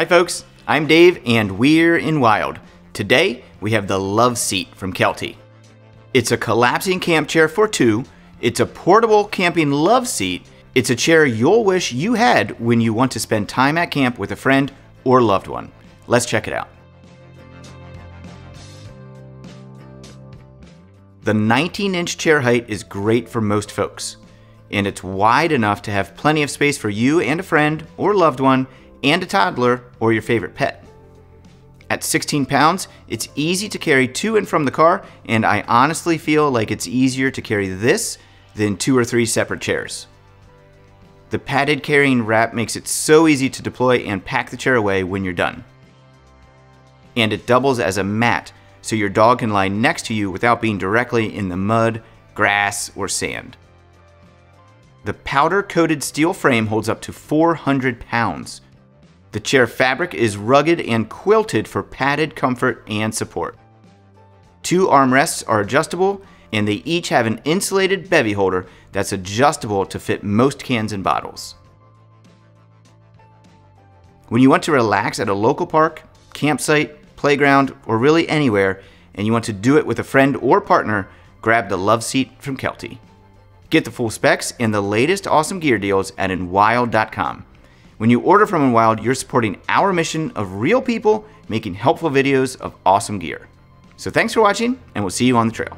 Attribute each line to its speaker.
Speaker 1: Hi folks, I'm Dave and we're Enwild. Today we have the Love Seat from Kelty. It's a collapsing camp chair for two, it's a portable camping love seat, it's a chair you'll wish you had when you want to spend time at camp with a friend or loved one. Let's check it out. The 19 inch chair height is great for most folks, and it's wide enough to have plenty of space for you and a friend or loved one and a toddler or your favorite pet. At 16 pounds, it's easy to carry to and from the car, and I honestly feel like it's easier to carry this than two or three separate chairs. The padded carrying wrap makes it so easy to deploy and pack the chair away when you're done. And it doubles as a mat, so your dog can lie next to you without being directly in the mud, grass, or sand. The powder coated steel frame holds up to 400 pounds, the chair fabric is rugged and quilted for padded comfort and support. Two armrests are adjustable, and they each have an insulated bevy holder that's adjustable to fit most cans and bottles. When you want to relax at a local park, campsite, playground, or really anywhere, and you want to do it with a friend or partner, grab the Love Seat from Kelty. Get the full specs and the latest awesome gear deals at enwild.com. When you order from Enwild, you're supporting our mission of real people making helpful videos of awesome gear. So thanks for watching, and we'll see you on the trail.